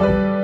Bye.